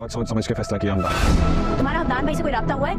बहुत सोच समझ के फैसला किया हमने। तुम्हारा अदनान भाई से कोई रब्ता हुआ है?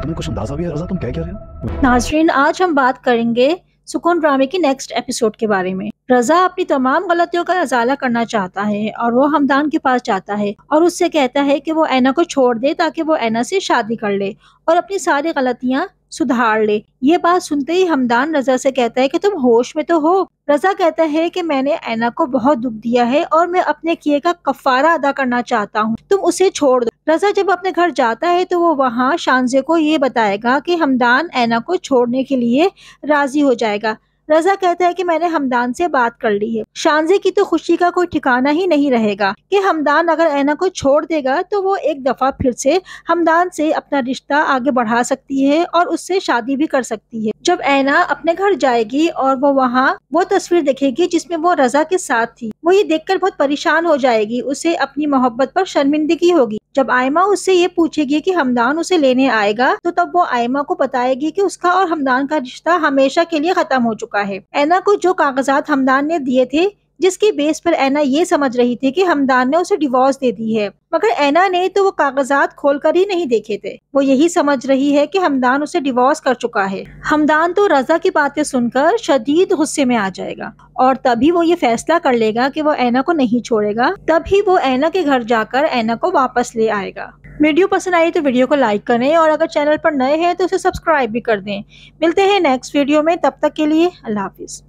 तुम्हें कुछ अंदाज़ा भी है रजा? तुम क्या कह रहे हो? नाजरीन आज हम बात करेंगे सुकून ड्रामे की नेक्स्ट एपिसोड के बारे में। रजा अपनी तमाम गलतियों का अजाला करना चाहता है और वो हमदान के पास जाता है और उससे कहता है कि वो ऐना को छोड़ दे ताकि वो ऐना से शादी कर ले और अपनी सारी गलतियाँ सुधार ले। ये बात सुनते ही हमदान रजा से कहता है कि तुम होश में तो हो। रजा कहता है कि मैंने ऐना को बहुत दुख दिया है और मैं अपने किए का कफारा अदा करना चाहता हूँ। तुम उसे छोड़ दो। रजा जब अपने घर जाता है तो वो वहाँ शानजे को ये बताएगा कि हमदान ऐना को छोड़ने के लिए राज़ी हो जाएगा। रजा कहता है कि मैंने हमदान से बात कर ली है। शानजे की तो खुशी का कोई ठिकाना ही नहीं रहेगा कि हमदान अगर ऐना को छोड़ देगा तो वो एक दफ़ा फिर से हमदान से अपना रिश्ता आगे बढ़ा सकती है और उससे शादी भी कर सकती है। जब ऐना अपने घर जाएगी और वो वहाँ, वो तस्वीर देखेगी जिसमें वो रजा के साथ थी, वो ये देखकर बहुत परेशान हो जाएगी। उसे अपनी मोहब्बत पर शर्मिंदगी होगी। जब आयमा उससे ये पूछेगी कि हमदान उसे लेने आएगा तो तब वो आयमा को बताएगी कि उसका और हमदान का रिश्ता हमेशा के लिए खत्म हो चुका है। ऐना को जो कागजात हमदान ने दिए थे जिसकी बेस पर ऐना ये समझ रही थी कि हमदान ने उसे डिवोर्स दे दी है। मगर ऐना ने तो वो कागजात खोलकर ही नहीं देखे थे। वो यही समझ रही है कि हमदान उसे डिवोर्स कर चुका है। हमदान तो रजा की बातें सुनकर शदीद गुस्से में आ जाएगा। और तभी वो ये फैसला कर लेगा कि वो ऐना को नहीं छोड़ेगा। तभी वो ऐना के घर जाकर ऐना को वापस ले आएगा। वीडियो पसंद आई तो वीडियो को लाइक करें और अगर चैनल पर नए हैं तो उसे सब्सक्राइब भी कर दें। मिलते हैं नेक्स्ट वीडियो में। तब तक के लिए अल्लाह हाफिज़।